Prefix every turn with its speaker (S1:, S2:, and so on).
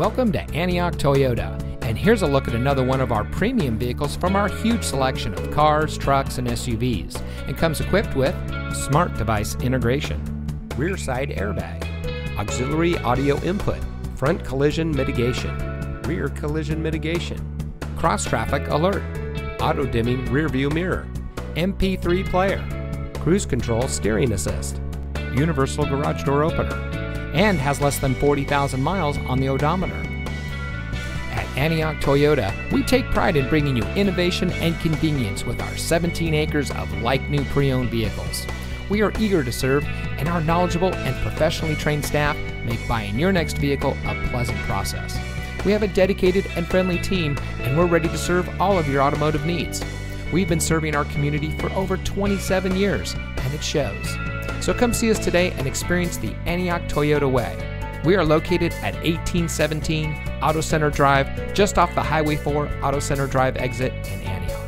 S1: Welcome to Antioch Toyota, and here's a look at another one of our premium vehicles from our huge selection of cars, trucks, and SUVs, and comes equipped with smart device integration, rear side airbag, auxiliary audio input, front collision mitigation, rear collision mitigation, cross traffic alert, auto dimming rear view mirror, MP3 player, cruise control steering assist, universal garage door opener, and has less than 40,000 miles on the odometer. At Antioch Toyota, we take pride in bringing you innovation and convenience with our 17 acres of like new pre owned vehicles. We are eager to serve, and our knowledgeable and professionally trained staff make buying your next vehicle a pleasant process. We have a dedicated and friendly team, and we're ready to serve all of your automotive needs. We've been serving our community for over 27 years, and it shows. So come see us today and experience the Antioch Toyota way. We are located at 1817 Auto Center Drive, just off the Highway 4 Auto Center Drive exit in Antioch.